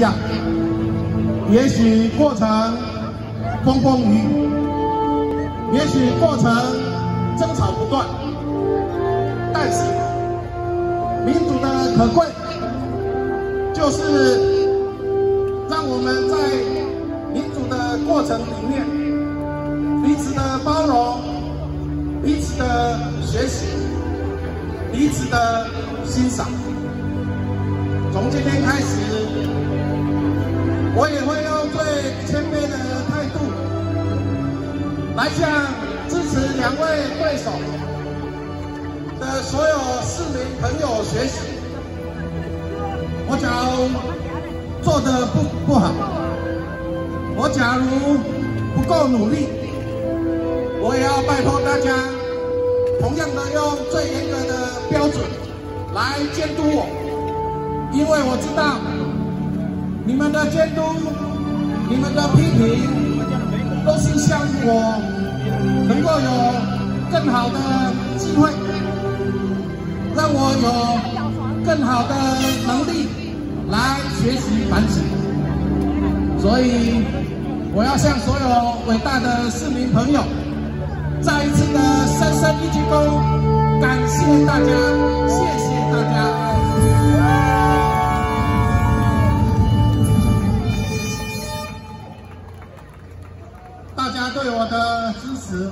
样，也许过程风风雨雨，也许过程争吵不断，但是民主的可贵，就是让我们在民主的过程里面，彼此的包容，彼此的学习，彼此的欣赏。从今天开始，来向支持两位对手的所有市民朋友学习。我假如做的不不好，我假如不够努力，我也要拜托大家，同样的用最严格的标准来监督我。因为我知道你们的监督、你们的批评，我能够有更好的机会，让我有更好的能力来学习反省。所以，我要向所有伟大的市民朋友再一次的深深一鞠躬，感，谢大家。大家对我的支持。